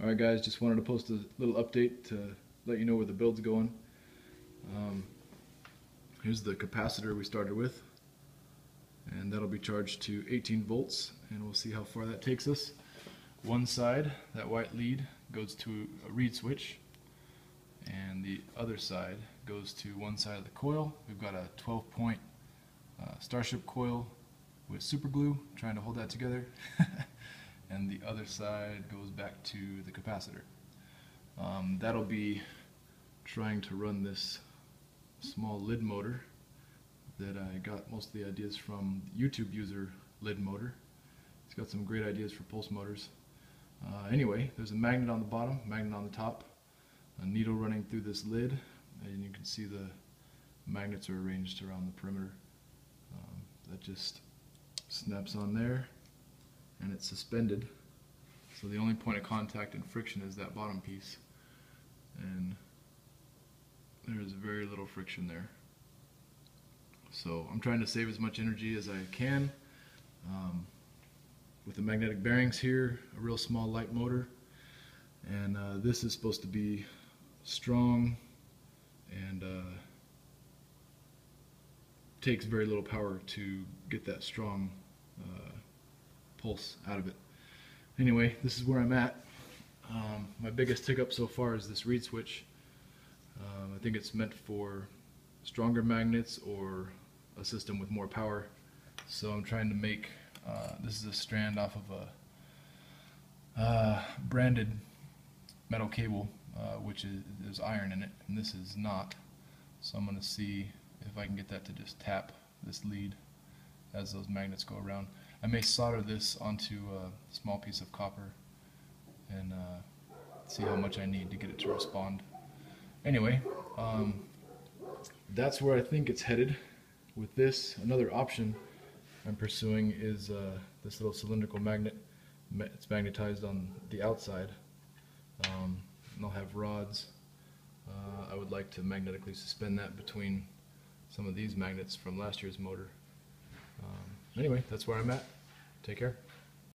Alright guys, just wanted to post a little update to let you know where the build's going. Um, here's the capacitor we started with and that'll be charged to 18 volts and we'll see how far that takes us. One side, that white lead, goes to a reed switch and the other side goes to one side of the coil. We've got a 12 point uh, Starship coil with super glue trying to hold that together and the other side goes back to the capacitor. Um, that'll be trying to run this small lid motor that I got most of the ideas from YouTube user lid motor. It's got some great ideas for pulse motors. Uh, anyway, there's a magnet on the bottom, magnet on the top, a needle running through this lid, and you can see the magnets are arranged around the perimeter. Um, that just snaps on there and it's suspended. So the only point of contact and friction is that bottom piece. And there is very little friction there. So I'm trying to save as much energy as I can. Um, with the magnetic bearings here, a real small light motor. And uh, this is supposed to be strong and uh, takes very little power to get that strong uh, pulse out of it. Anyway, this is where I'm at. Um, my biggest hiccup so far is this reed switch. Um, I think it's meant for stronger magnets or a system with more power. So I'm trying to make, uh, this is a strand off of a uh, branded metal cable, uh, which is, there's iron in it, and this is not. So I'm going to see if I can get that to just tap this lead as those magnets go around. I may solder this onto a small piece of copper and uh, see how much I need to get it to respond. Anyway, um, that's where I think it's headed. With this, another option I'm pursuing is uh, this little cylindrical magnet. It's magnetized on the outside. Um, and I'll have rods. Uh, I would like to magnetically suspend that between some of these magnets from last year's motor. Um, anyway, that's where I'm at. Take care.